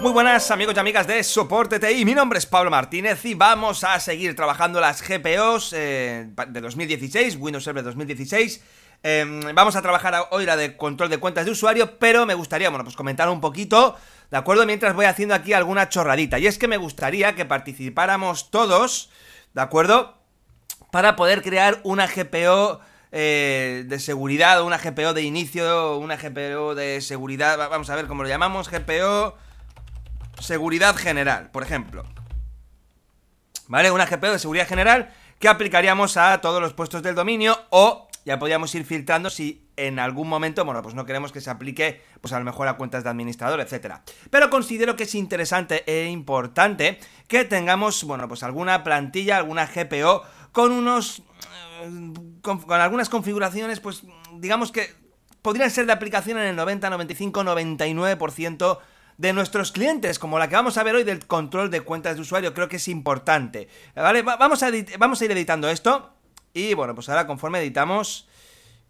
Muy buenas amigos y amigas de Soporte TI, mi nombre es Pablo Martínez y vamos a seguir trabajando las GPOs eh, de 2016, Windows Server 2016 em, Vamos a trabajar hoy la de control de cuentas de usuario, pero me gustaría, bueno, pues comentar un poquito, ¿de acuerdo? Mientras voy haciendo aquí alguna chorradita Y es que me gustaría que participáramos todos, ¿de acuerdo? Para poder crear una GPO eh, de seguridad, una GPO de inicio, una GPO de seguridad, vamos a ver cómo lo llamamos, GPO seguridad general, por ejemplo. ¿Vale? Una GPO de seguridad general que aplicaríamos a todos los puestos del dominio o ya podríamos ir filtrando si en algún momento, bueno, pues no queremos que se aplique, pues a lo mejor a cuentas de administrador, etcétera. Pero considero que es interesante e importante que tengamos, bueno, pues alguna plantilla, alguna GPO con unos... Eh, con, con algunas configuraciones, pues digamos que podrían ser de aplicación en el 90, 95, 99% de nuestros clientes, como la que vamos a ver hoy del control de cuentas de usuario, creo que es importante. ¿Vale? vamos, a vamos a ir editando esto. Y bueno, pues ahora conforme editamos,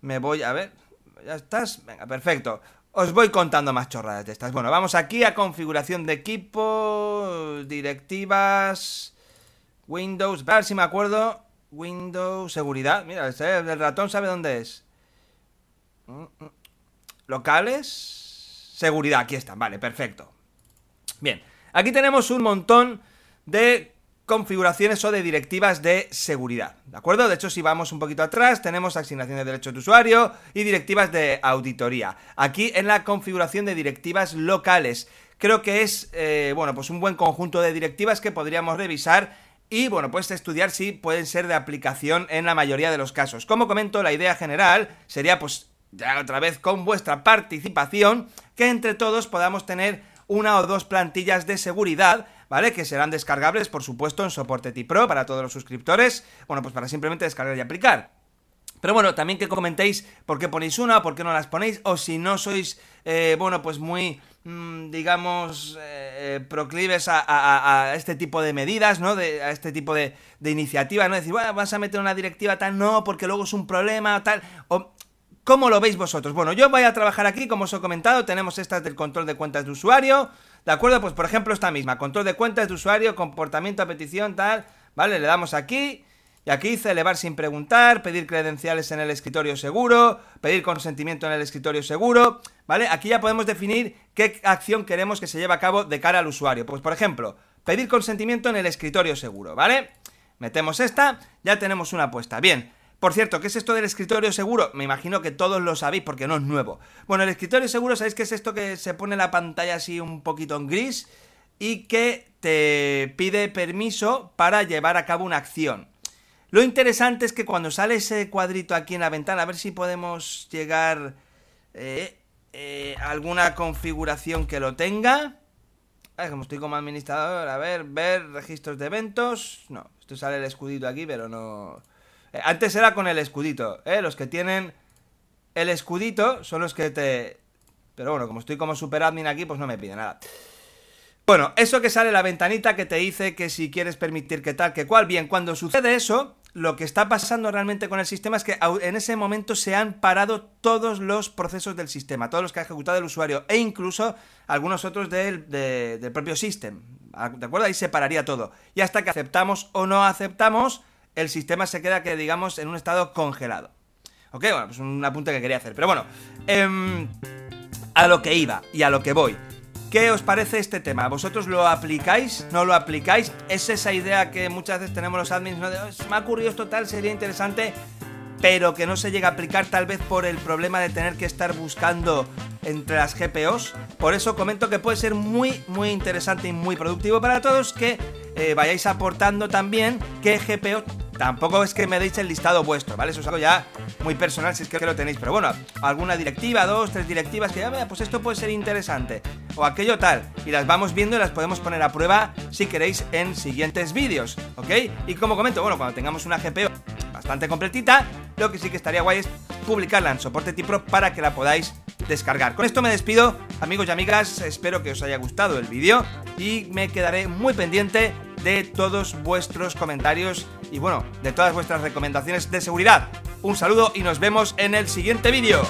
me voy a ver. ¿Ya estás? Venga, perfecto. Os voy contando más chorradas de estas. Bueno, vamos aquí a configuración de equipo, directivas, Windows, a ver si me acuerdo. Windows, seguridad. Mira, el ratón sabe dónde es. Mm, mm. Locales. Seguridad, aquí están, vale, perfecto. Bien, aquí tenemos un montón de configuraciones o de directivas de seguridad, ¿de acuerdo? De hecho, si vamos un poquito atrás, tenemos asignación de derechos de usuario y directivas de auditoría. Aquí en la configuración de directivas locales, creo que es, eh, bueno, pues un buen conjunto de directivas que podríamos revisar y, bueno, pues estudiar si pueden ser de aplicación en la mayoría de los casos. Como comento, la idea general sería, pues, ya otra vez con vuestra participación, que entre todos podamos tener una o dos plantillas de seguridad, ¿vale? Que serán descargables, por supuesto, en soporte T-Pro para todos los suscriptores, bueno, pues para simplemente descargar y aplicar. Pero bueno, también que comentéis por qué ponéis una, por qué no las ponéis, o si no sois, eh, bueno, pues muy, mm, digamos, eh, proclives a, este tipo de medidas, ¿no? De, a este tipo de, de iniciativas, ¿no? Decir, bueno, vas a meter una directiva tal, no, porque luego es un problema, tal, o ¿Cómo lo veis vosotros? Bueno, yo voy a trabajar aquí, como os he comentado, tenemos estas del control de cuentas de usuario, ¿de acuerdo? Pues por ejemplo esta misma, control de cuentas de usuario, comportamiento a petición, tal, ¿vale? Le damos aquí, y aquí dice elevar sin preguntar, pedir credenciales en el escritorio seguro, pedir consentimiento en el escritorio seguro, ¿vale? Aquí ya podemos definir qué acción queremos que se lleve a cabo de cara al usuario. Pues por ejemplo, pedir consentimiento en el escritorio seguro, ¿vale? Metemos esta, ya tenemos una puesta. Bien, por cierto, ¿qué es esto del escritorio seguro? Me imagino que todos lo sabéis porque no es nuevo. Bueno, el escritorio seguro, ¿sabéis qué es esto que se pone la pantalla así un poquito en gris? Y que te pide permiso para llevar a cabo una acción. Lo interesante es que cuando sale ese cuadrito aquí en la ventana, a ver si podemos llegar eh, eh, a alguna configuración que lo tenga. ver, como estoy como administrador, a ver, ver registros de eventos. No, esto sale el escudito aquí, pero no... Eh, antes era con el escudito, ¿eh? Los que tienen el escudito son los que te... Pero bueno, como estoy como super admin aquí, pues no me pide nada. Bueno, eso que sale la ventanita que te dice que si quieres permitir que tal, que cual. Bien, cuando sucede eso, lo que está pasando realmente con el sistema es que en ese momento se han parado todos los procesos del sistema, todos los que ha ejecutado el usuario e incluso algunos otros del, del propio sistema. ¿De acuerdo? Ahí se pararía todo. Y hasta que aceptamos o no aceptamos, el sistema se queda, que digamos, en un estado congelado. ¿Ok? Bueno, pues un apunte que quería hacer. Pero bueno, em, a lo que iba y a lo que voy. ¿Qué os parece este tema? ¿Vosotros lo aplicáis? ¿No lo aplicáis? ¿Es esa idea que muchas veces tenemos los admins? ¿no? De, me ha ocurrido esto tal, sería interesante, pero que no se llega a aplicar tal vez por el problema de tener que estar buscando entre las GPOs. Por eso comento que puede ser muy, muy interesante y muy productivo para todos que eh, vayáis aportando también qué GPO Tampoco es que me deis el listado vuestro, ¿vale? Eso es algo ya muy personal si es que lo tenéis. Pero bueno, alguna directiva, dos, tres directivas que vea, pues esto puede ser interesante. O aquello tal. Y las vamos viendo y las podemos poner a prueba si queréis en siguientes vídeos, ¿ok? Y como comento, bueno, cuando tengamos una GPO bastante completita, lo que sí que estaría guay es publicarla en soporte T-Pro para que la podáis descargar. Con esto me despido, amigos y amigas, espero que os haya gustado el vídeo y me quedaré muy pendiente de todos vuestros comentarios y bueno, de todas vuestras recomendaciones de seguridad. Un saludo y nos vemos en el siguiente vídeo.